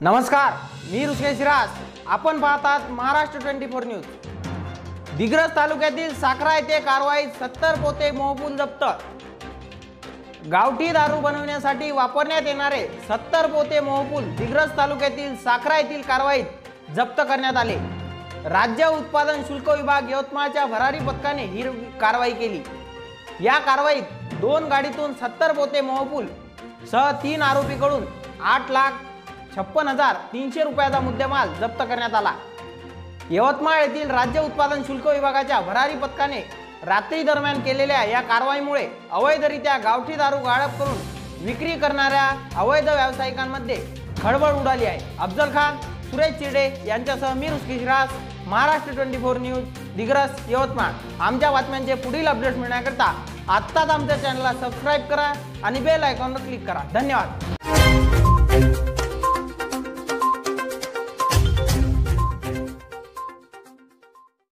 नमस्कार मी ऋषिकेश सिराज आपण पाहतात Maharashtra twenty four news. Digras तालुक्यातील साखरा येथे कारवाईत सत्तर पोते मोहपून जप्त. गावठी दारू बनवण्यासाठी वापरण्यात येणारे सत्तर पोते मोहपूल दिग्रस तालुक्यातील साखरा येथील कारवाईत जप्त करण्यात आले. राज्य उत्पादन शुल्क विभाग यवतमाळच्या भरारी पथकाने ही कारवाई केली. या कारवाईत दोन गाडीतून सत्तर पोते महपूल सह तीन आरोपीकडून आठ लाख छप्पन हजार तीनशे रुपयाचा मुद्देमाल जप्त करण्यात आला. यवतमाळ येथील राज्य उत्पादन शुल्क विभागाच्या भरारी पथकाने रात्री दरम्यान केलेल्या या कारवाईमुळे अवैधरित्या गावठी दारू गाळप करून विक्री करणाऱ्या अवैध व्यावसायिकांमध्ये खळबळ उडाली आहे. अफजल खान सुरेश चिडे यांच्यासह मी रुस्की रास Maharashtra twenty four news Digras Yavatmal. आमच्या बातम्यांचे पुढील अपडेट्स मिळण्याकरता आत्ताच आमच्या चॅनलला सबस्क्राईब करा आणि बेल आयकॉनवर क्लिक करा. धन्यवाद.